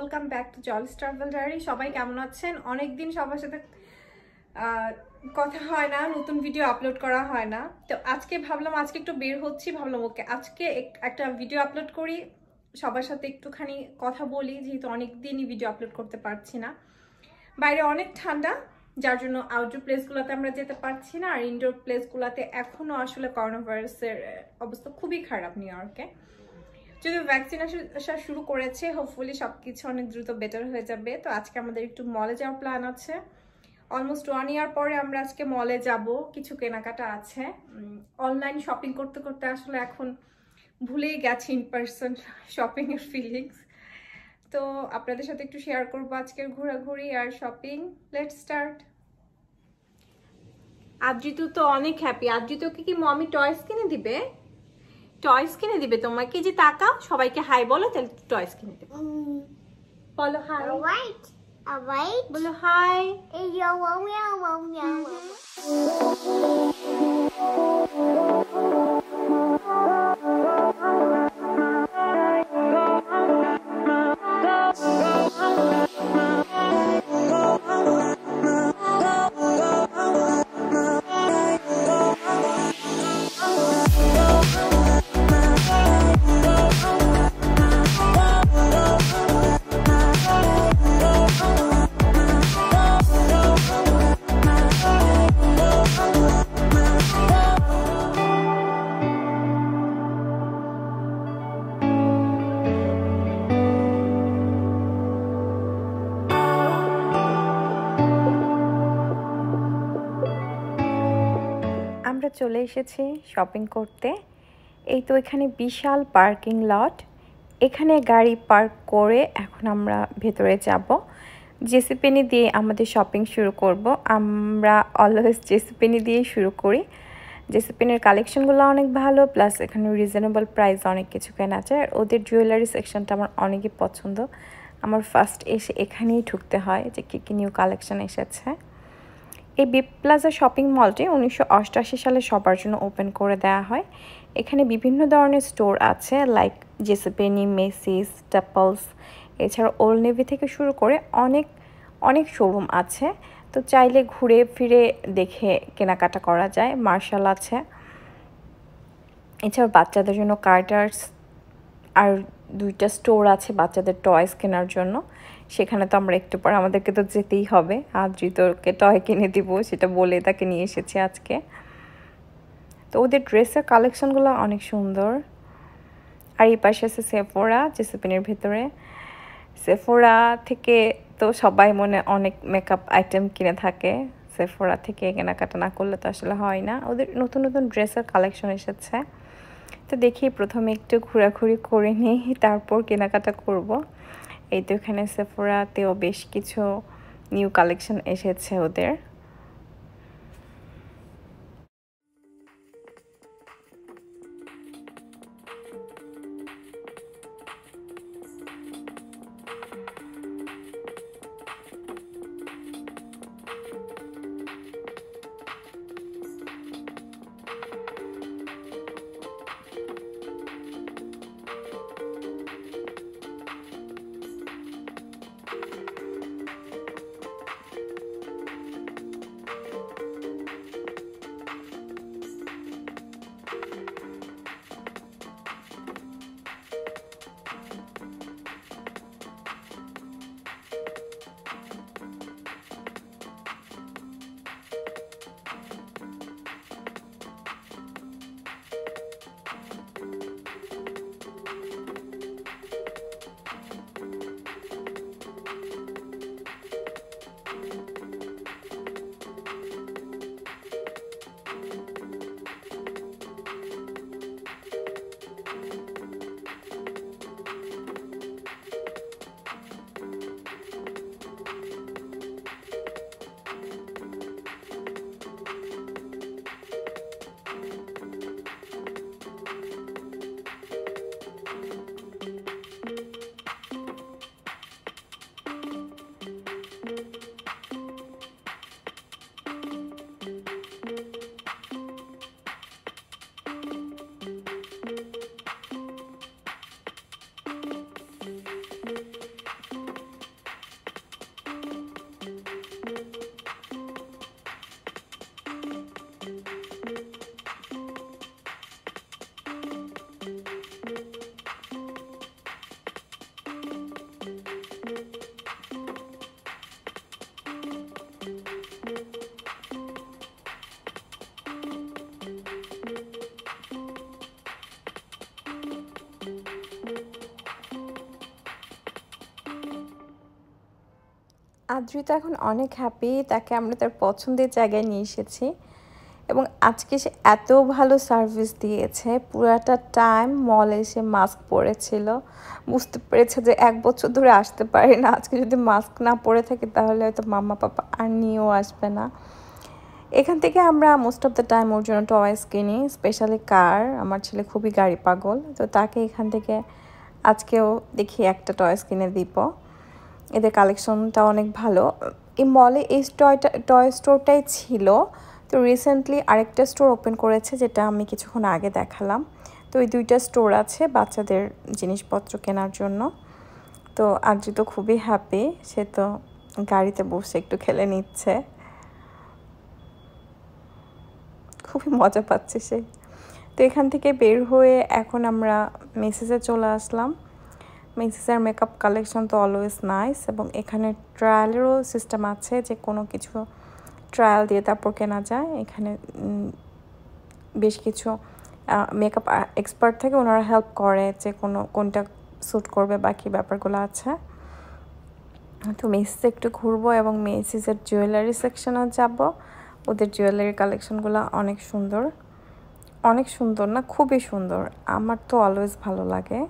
Welcome back to জলস travel diary সবাই কেমন আছেন? অনেক দিন সবার সাথে কথা হয় না, নতুন ভিডিও আপলোড করা হয় না। তো আজকে ভাবলাম, আজকে একটু বের হচ্ছি, ভাবলাম ওকে আজকে এক- একটা ভিডিও আপলোড করি। সবার সাথে একটুখানি কথা বলি, যেহেতু অনেক দিনই ভিডিও আপলোড করতে পারছি না। বাইরে অনেক ঠান্ডা, যার জন্য আউটডোর প্লেসগুলোতে আমরা যেতে পারছি না। আর ইনডোর প্লেসগুলোতে এখনও আসলে করোনা ভাইরাসের অবস্থা খুবই খারাপ নিউ ইয়র্কে। যদি ভ্যাকসিন আসা শুরু করেছে হোপফুলি সব কিছু অনেক দ্রুত বেটার হয়ে যাবে। তো আজকে আমাদের একটু মলে যাওয়ার প্ল্যান আছে। অলমোস্ট ওয়ান ইয়ার পরে আমরা আজকে মলে যাব। কিছু কেনাকাটা আছে। অনলাইন শপিং করতে করতে আসলে এখন ভুলেই গেছি ইন পার্সন শপিং এর ফিলিংস তো আপনাদের সাথে একটু শেয়ার করব আজকের ঘোরাঘুরি আর শপিং লেট স্টার্ট আদ্রিতু তো অনেক হ্যাপি আদ্রিতুকে কি মমি টয়স কিনে দিবে? টয়স কিনে দিবে তোমাকে যে তাকাও সবাইকে হাই বলো তাহলে টয়স কিনে দেবে বলো হাই Alright. Alright. বলো hi Yo, wow, wow, wow, wow. আমরা চলে এসেছি শপিং করতে। এই তো এখানে বিশাল পার্কিং লট এখানে গাড়ি পার্ক করে এখন আমরা ভেতরে যাব। জেসিপেনি দিয়ে আমাদের শপিং শুরু করব। আমরা অলওয়েজ জেসিপেনি দিয়েই শুরু করি। জেসিপেনের কালেকশনগুলো অনেক ভালো প্লাস এখানে রিজনেবল প্রাইস অনেক কিছু কেনা যায়। আর ওদের জুয়েলারি সেকশনটা আমার অনেকই পছন্দ। আমার ফার্স্ট এসে এখানেই ঢুকতে হয় যে কী কী নিউ কালেকশন এসেছে। এই বিপ প্লাজা শপিং মলটি উনিশশো অষ্টআশি সালে সবার জন্য ওপেন করে দেওয়া হয়। এখানে বিভিন্ন ধরনের স্টোর আছে, লাইক জেসিপেনি, মেসিস টাপলস এছাড়া ওল্ড নেভি থেকে শুরু করে অনেক অনেক শোরুম আছে। তো চাইলে ঘুরে ফিরে দেখে কেনাকাটা করা যায়, মার্শাল আছে। এছাড়া বাচ্চাদের জন্য কার্টার্স, আর দুইটা স্টোর আছে বাচ্চাদের টয়স কেনার জন্য। সেখানে তো আমরা একটু পর, আমাদেরকে তো যেতেই হবে। আদ্রিতকে টয় কিনে দিব, সেটা বলে তাকে নিয়ে এসেছি আজকে। তো ওদের ড্রেসের কালেকশনগুলো অনেক সুন্দর। আর এই পাশে আছে সেফোরা জেসিপিনের ভেতরে। সেফোরা থেকে তো সবাই মনে অনেক মেকআপ আইটেম কিনে থাকে। সেফোরা থেকে কেনাকাটা না করলে তো আসলে হয় না। ওদের নতুন নতুন ড্রেসের কালেকশন এসেছে। তো দেখি প্রথমে একটু ঘোরাঘুরি করে নিই, তারপর কেনাকাটা করব। এই তো এখানে সেফোরাতেও বেশ কিছু নিউ কালেকশন এসেছে ওদের। আদ্রিত এখন অনেক হ্যাপি তাকে আমরা তার পছন্দের জায়গায় নিয়ে এসেছি। এবং আজকে সে এত ভালো সার্ভিস দিয়েছে, পুরাটা টাইম মলে এসে মাস্ক পরেছিল। বুঝতে পেরেছে যে এক বছর ধরে আসতে পারে না। আজকে যদি মাস্ক না পরে থাকে, তাহলে হয়তো মাম্মা, পাপা আর নিয়েও আসবে না। এখান থেকে আমরা মোস্ট অফ দ্য টাইম ওর জন্য টয়েস কিনি স্পেশালি কার আমার ছেলে খুবই গাড়ি পাগল, তো তাকে এখান থেকে আজকেও দেখি একটা টয়েস কিনে দিব। এদের কালেকশনটা অনেক ভালো। এই মলে এই টয়টা টয় স্টোরটাই ছিল। তো রিসেন্টলি আরেকটা স্টোর ওপেন করেছে, যেটা আমি কিছুক্ষণ আগে দেখালাম। তো এই দুইটা স্টোর আছে বাচ্চাদের জিনিসপত্র কেনার জন্য। তো আর্জি তো খুবই হ্যাপি সে তো গাড়িতে বসে একটু খেলে নিচ্ছে। খুবই মজা পাচ্ছে সে। তো এখান থেকে বের হয়ে এখন আমরা মেসেজে চলে আসলাম। মেসেজের মেকআপ কালেকশন তো অলওয়েজ নাইস এবং এখানে ট্রায়ালেরও সিস্টেম আছে যে কোনো কিছু ট্রায়াল দিয়ে তারপর কেনা যায়। এখানে বেশ কিছু মেকআপ এক্সপার্ট থেকে, ওনারা হেল্প করে যে কোনো, কোনটা স্যুট করবে বাকি ব্যাপারগুলো আছে। তো মেসিসে একটু ঘুরবো এবং মেসিসের জুয়েলারি সেকশনেও যাব, ওদের জুয়েলারি কালেকশনগুলো অনেক সুন্দর। অনেক সুন্দর না, খুবই সুন্দর। আমার তো অলওয়েজ ভালো লাগে।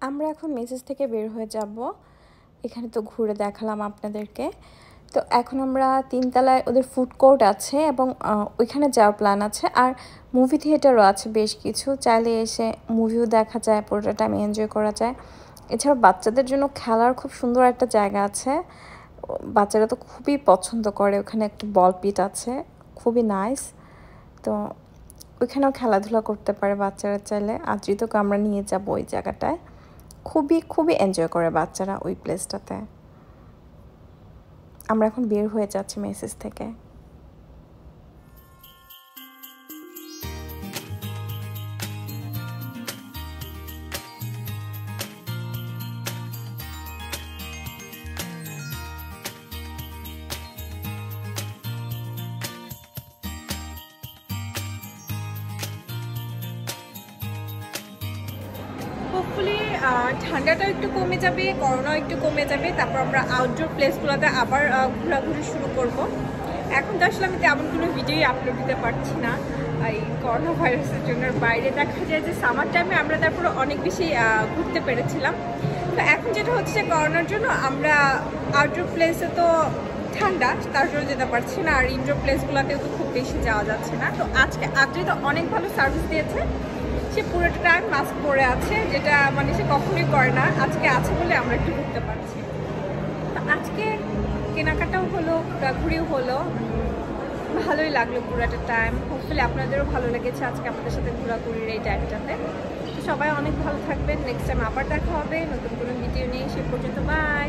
আমরা এখন মেসেজ থেকে বের হয়ে যাব। এখানে তো ঘুরে দেখালাম আপনাদেরকে। তো এখন আমরা তিনতলায় ওদের ফুড কোর্ট আছে এবং ওইখানে যাওয়ার প্ল্যান আছে। আর মুভি থিয়েটারও আছে বেশ কিছু। চাইলে এসে মুভিও দেখা যায় পুরোটা টাইম এনজয় করা যায়। এছাড়াও বাচ্চাদের জন্য খেলার খুব সুন্দর একটা জায়গা আছে। বাচ্চারা তো খুবই পছন্দ করে। ওখানে একটু বল পিট আছে। খুবই নাইস তো ওইখানেও খেলাধুলা করতে পারে বাচ্চারা চাইলে। আদ্রিতকে আমরা নিয়ে যাব ওই জায়গাটায়। খুবই খুবই এনজয় করে বাচ্চারা ওই প্লেসটাতে আমরা এখন বের হয়ে যাচ্ছি মেসেজ থেকে। আহ, ঠান্ডাটাও একটু কমে যাবে করোনাও একটু কমে যাবে তারপর আমরা আউটডোর প্লেসগুলোতে আবার ঘোরাঘুরি শুরু করব। এখন তো আসলে আমি তেমন কোনো ভিডিওই আপলোড দিতে পারছি না। এই করোনা ভাইরাসের জন্য বাইরে দেখা যায় যে সামার টাইমে আমরা তারপরে অনেক বেশি ঘুরতে পেরেছিলাম। তো এখন যেটা হচ্ছে করোনার জন্য আমরা আউটডোর প্লেসে তো ঠান্ডা তার জন্য যেতে পারছি না। আর ইনডোর প্লেসগুলোতেও তো খুব বেশি যাওয়া যাচ্ছে না। তো আজকে আদ্রি তো অনেক ভালো সার্ভিস দিয়েছে। সে পুরোটা টাইম মাস্ক পরে আছে, যেটা মানে সে কখনোই করে না। আজকে আছে বলে আমরা একটু ঘুরতে পারছি। আজকে কেনাকাটাও হলো ঘোরাঘুরিও হলো। ভালোই লাগল পুরোটা টাইম হোপফুলি আপনাদেরও ভালো লেগেছে আজকে আমাদের সাথে ঘোরাঘুরির এই টাইমটাতে তো সবাই অনেক ভালো থাকবেন। নেক্সট টাইম আবার দেখা হবে। নতুন কোনো ভিডিও নিয়ে, সে পর্যন্ত বাই